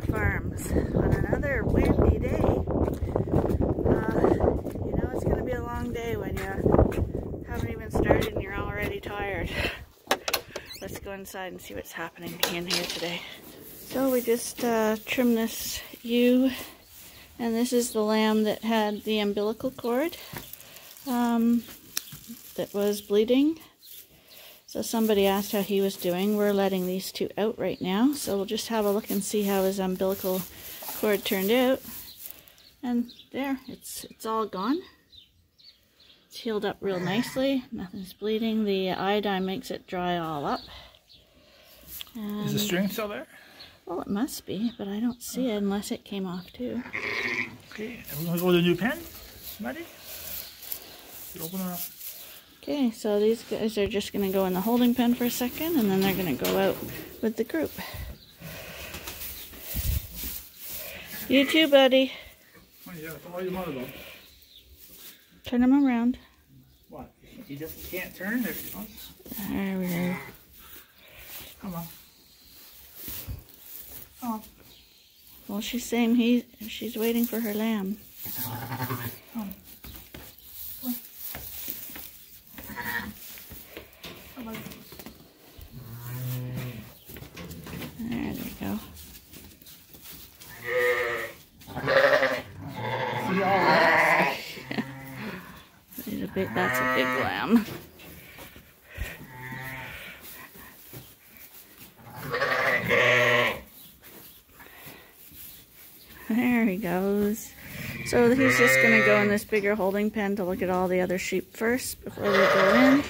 Farms on another windy day. Uh, you know it's going to be a long day when you haven't even started and you're already tired. Let's go inside and see what's happening in here today. So we just uh, trimmed this ewe and this is the lamb that had the umbilical cord um, that was bleeding so somebody asked how he was doing. We're letting these two out right now. So we'll just have a look and see how his umbilical cord turned out. And there, it's it's all gone. It's healed up real nicely. Nothing's bleeding. The iodine makes it dry all up. And Is the string still there? Well, it must be, but I don't see it unless it came off too. Okay, we're we going to go with a new pen, Maddie? Open it up. Okay, so these guys are just going to go in the holding pen for a second, and then they're going to go out with the group. You too, buddy. Oh, yeah, follow your mother, though. Turn him around. What? He just can't turn? There goes. There we go. Come on. Oh. Well, she's saying he, she's waiting for her lamb. Oh. big, that's a big lamb. There goes. So he's just going to go in this bigger holding pen to look at all the other sheep first before they go in.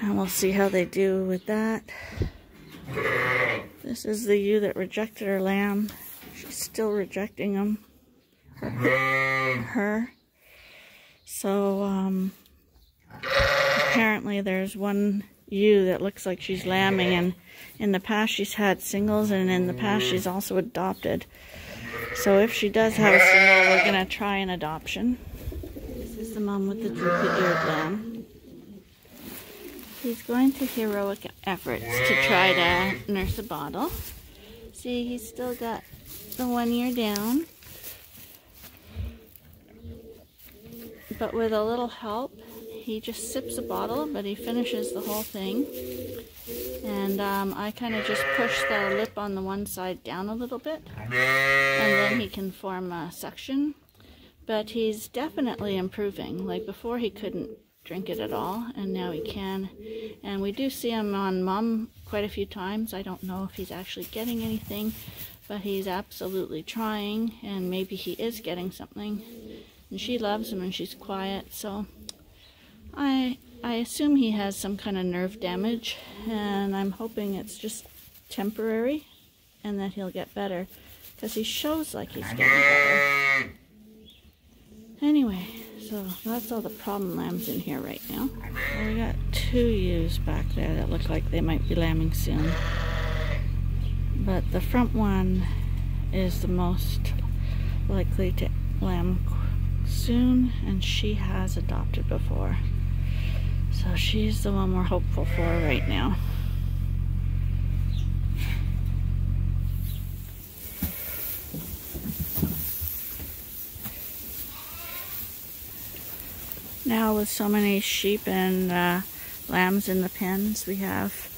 And we'll see how they do with that. This is the ewe that rejected her lamb. She's still rejecting them. Her. her. So, um, apparently there's one ewe that looks like she's lambing, and in the past she's had singles, and in the past she's also adopted. So if she does have a single, we're going to try an adoption. This is the mom with the droopy-eared lamb. He's going to heroic efforts to try to nurse a bottle. See, he's still got the one ear down. but with a little help, he just sips a bottle, but he finishes the whole thing. And um, I kind of just push the lip on the one side down a little bit, and then he can form a suction. But he's definitely improving. Like before, he couldn't drink it at all, and now he can. And we do see him on mum quite a few times. I don't know if he's actually getting anything, but he's absolutely trying, and maybe he is getting something. And she loves him and she's quiet, so I I assume he has some kind of nerve damage and I'm hoping it's just temporary and that he'll get better because he shows like he's getting better. Anyway, so that's all the problem lambs in here right now. Well, we got two ewes back there that look like they might be lambing soon. But the front one is the most likely to lamb soon, and she has adopted before. So she's the one we're hopeful for right now. Now with so many sheep and uh, lambs in the pens, we have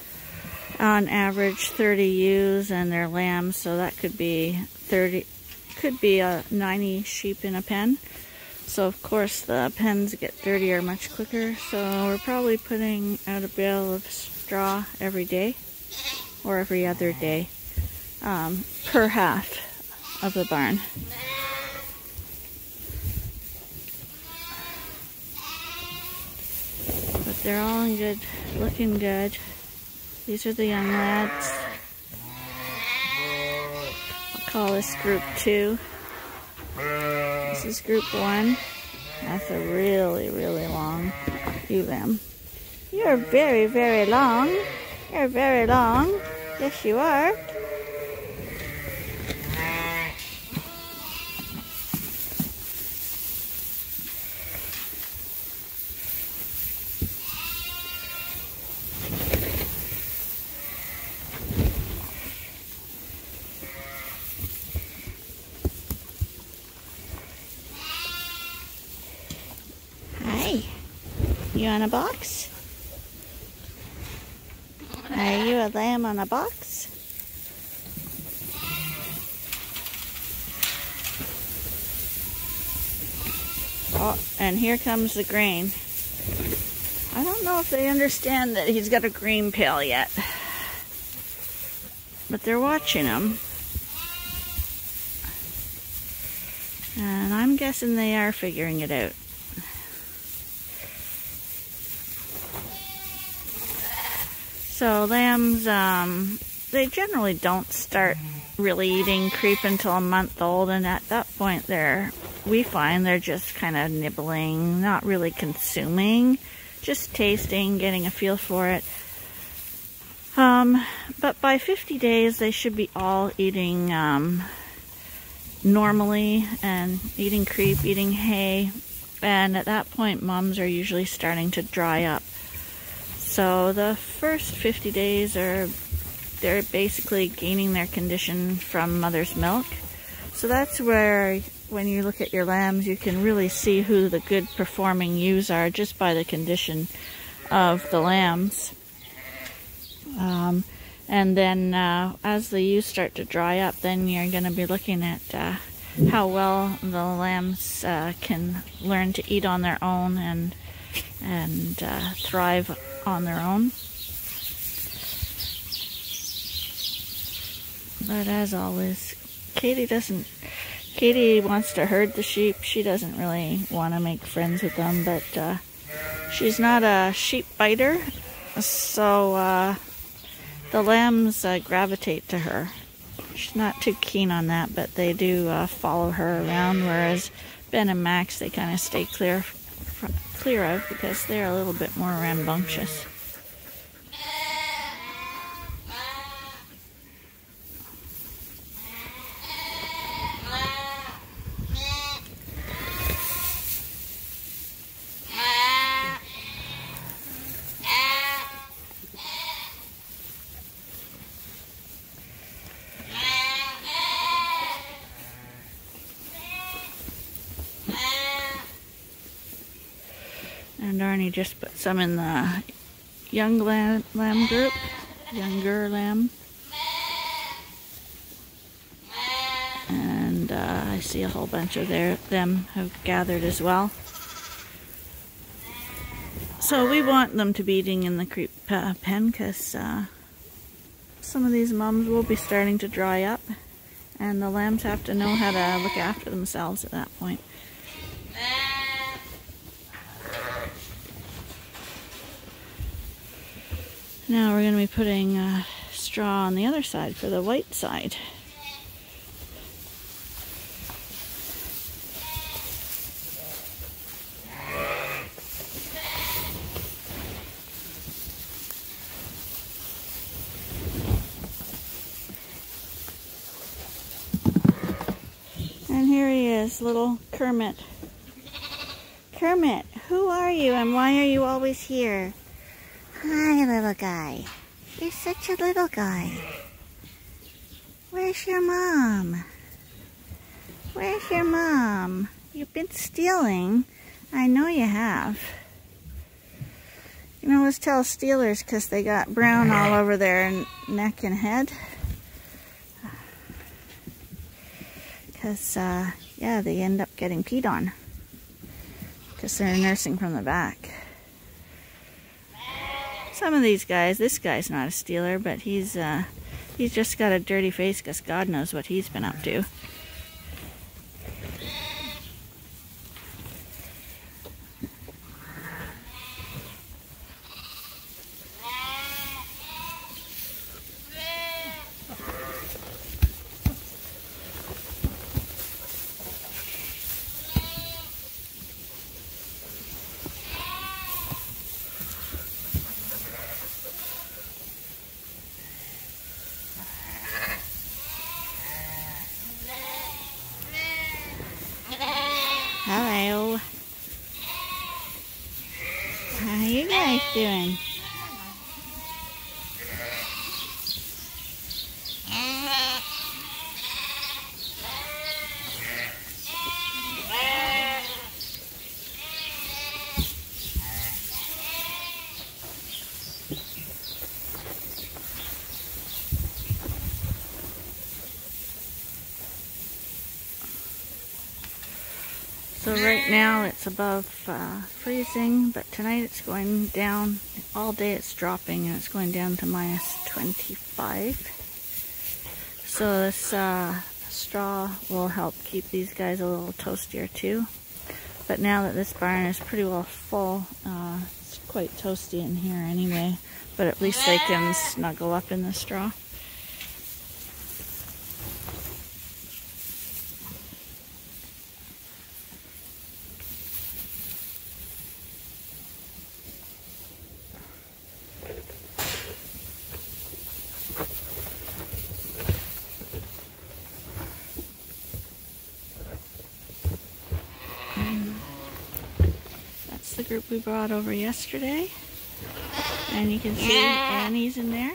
on average 30 ewes and their lambs, so that could be 30, could be a 90 sheep in a pen. So of course the pens get dirtier much quicker. So we're probably putting out a bale of straw every day or every other day um, per half of the barn. But they're all in good, looking good. These are the young lads. I'll call this group two. This is group one. That's a really, really long lamb. You're very, very long. You're very long. Yes, you are. You on a box? Are you a lamb on a box? Oh, and here comes the grain. I don't know if they understand that he's got a grain pail yet. But they're watching him. And I'm guessing they are figuring it out. So lambs, um, they generally don't start really eating creep until a month old, and at that point, they're we find they're just kind of nibbling, not really consuming, just tasting, getting a feel for it. Um, but by 50 days, they should be all eating um, normally and eating creep, eating hay. And at that point, moms are usually starting to dry up. So the first 50 days are they're basically gaining their condition from mother's milk. So that's where when you look at your lambs, you can really see who the good performing ewes are just by the condition of the lambs. Um, and then uh, as the ewes start to dry up, then you're going to be looking at uh, how well the lambs uh, can learn to eat on their own and and uh, thrive on their own. But as always, Katie doesn't. Katie wants to herd the sheep. She doesn't really want to make friends with them, but uh, she's not a sheep biter, so uh, the lambs uh, gravitate to her. She's not too keen on that, but they do uh, follow her around. Whereas Ben and Max, they kind of stay clear clear of because they're a little bit more rambunctious. And Arnie just put some in the young lamb, lamb group, younger lamb. And uh, I see a whole bunch of their, them have gathered as well. So we want them to be eating in the creep uh, pen because uh, some of these mums will be starting to dry up and the lambs have to know how to look after themselves at that point. Now we're going to be putting uh, straw on the other side for the white side. And here he is, little Kermit. Kermit, who are you and why are you always here? Hi, little guy. You're such a little guy. Where's your mom? Where's your mom? You've been stealing. I know you have. You can always tell stealers because they got brown all over their neck and head. Because, uh, yeah, they end up getting peed on. Because they're nursing from the back. Some of these guys, this guy's not a stealer, but he's uh, he's just got a dirty face because God knows what he's been up to. Hello. How you guys doing? So right now it's above uh, freezing, but tonight it's going down. All day it's dropping and it's going down to minus 25. So this uh, straw will help keep these guys a little toastier too. But now that this barn is pretty well full, uh, it's quite toasty in here anyway. But at least they can snuggle up in the straw. That's the group we brought over yesterday. And you can see Annie's in there.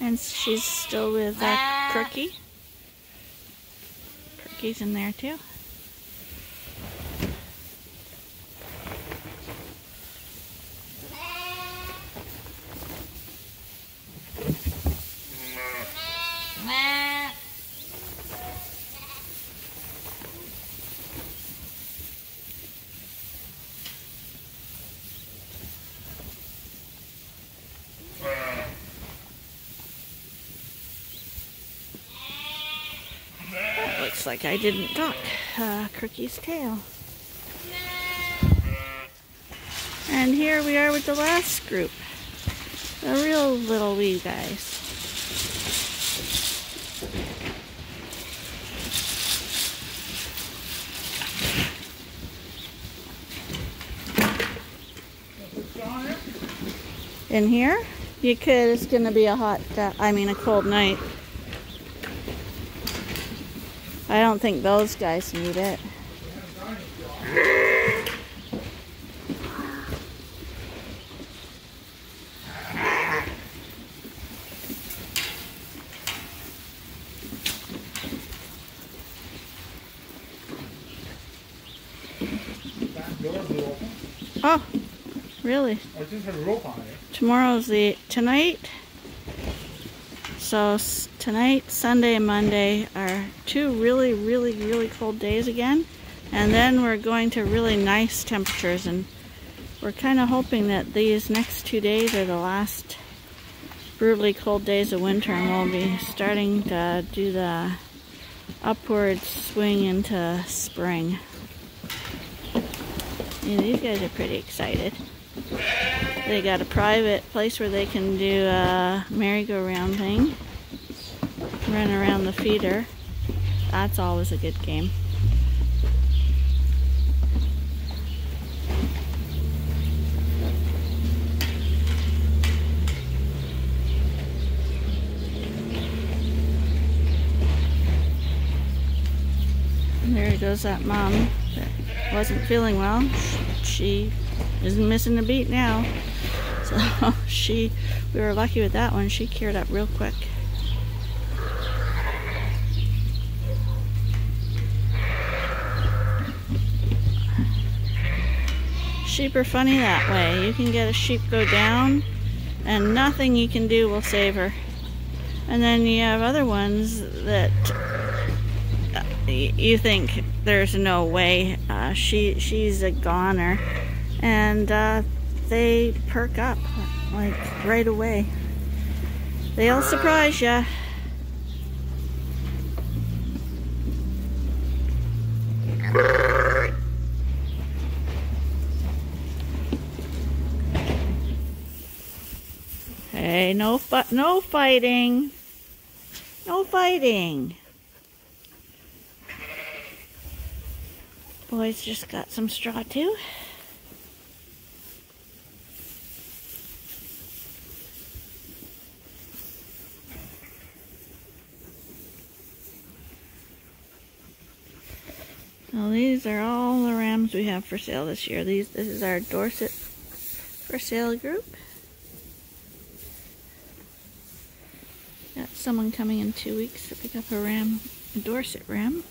And she's still with uh, Crookie. Crookie's in there too. Like I didn't talk. Uh, Crookie's tail. And here we are with the last group. The real little wee guys. In here? You could. It's going to be a hot, uh, I mean a cold night. I don't think those guys need it. Back doors are open. Oh, really? I just had a rope on it. Tomorrow's the tonight. So tonight, Sunday, and Monday are two really, really, really cold days again, and then we're going to really nice temperatures, and we're kind of hoping that these next two days are the last brutally cold days of winter, and we'll be starting to do the upward swing into spring. Yeah, these guys are pretty excited. They got a private place where they can do a merry-go-round thing. Run around the feeder. That's always a good game. And there goes that mom that wasn't feeling well. She isn't missing a beat now. So she, we were lucky with that one. She cured up real quick. Sheep are funny that way. You can get a sheep go down and nothing you can do will save her. And then you have other ones that you think there's no way uh, she she's a goner and uh, they perk up like right away. They'll surprise you hey no no fighting. No fighting. Boys just got some straw too Well, these are all the rams we have for sale this year. These, this is our Dorset for sale group. Got someone coming in two weeks to pick up a ram, a Dorset ram.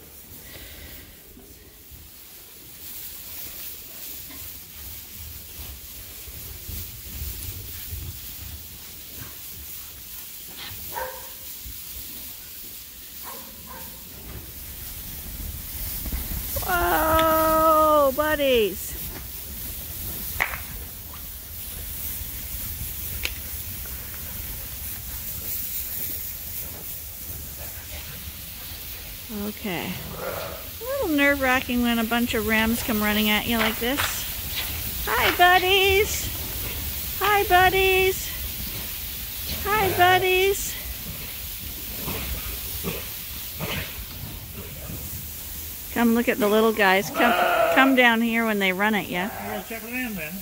Buddies. Okay. A little nerve-wracking when a bunch of rams come running at you like this. Hi, buddies. Hi, buddies. Hi, buddies. Come look at the little guys. Come, come down here when they run at you. check them then.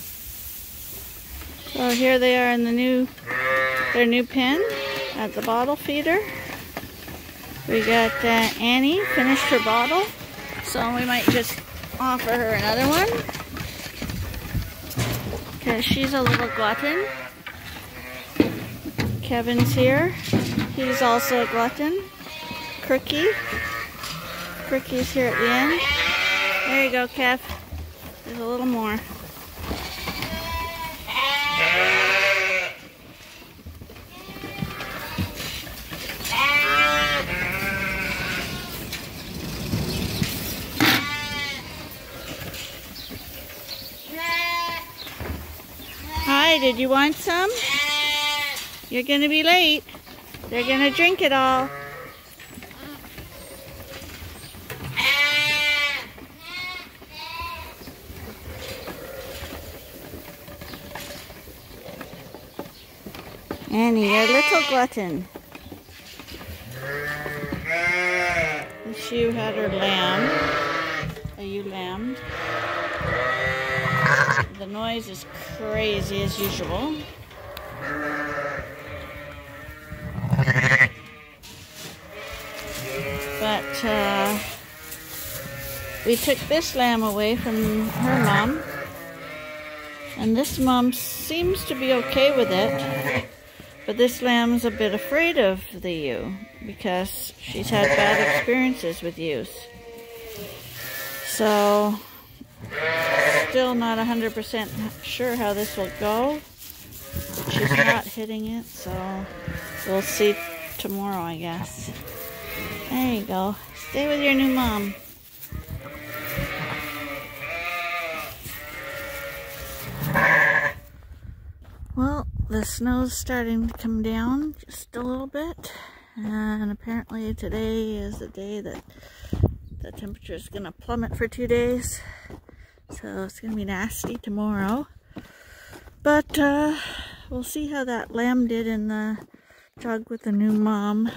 So here they are in the new, their new pen at the bottle feeder. We got uh, Annie finished her bottle, so we might just offer her another one because she's a little glutton. Kevin's here. He's also a glutton. Crookie. Crookie's here at the end. There you go, Kev. There's a little more. Hi, did you want some? You're gonna be late. They're gonna drink it all. Annie, you're a little glutton. Ewe had her lamb, Are you lamb. The noise is crazy as usual. But uh, we took this lamb away from her mom. And this mom seems to be okay with it. But this lamb's a bit afraid of the ewe because she's had bad experiences with ewes. So still not 100% sure how this will go. She's not hitting it, so we'll see tomorrow, I guess. There you go. Stay with your new mom. Well, the snow's starting to come down just a little bit. And apparently today is the day that the temperature is going to plummet for two days. So it's going to be nasty tomorrow. But uh, we'll see how that lamb did in the jug with the new mom.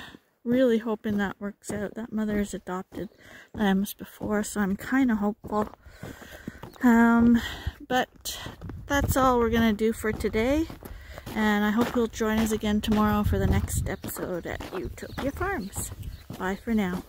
Really hoping that works out. That mother has adopted lambs before, so I'm kind of hopeful. Um, but that's all we're going to do for today. And I hope you'll join us again tomorrow for the next episode at Ewetopia Farms. Bye for now.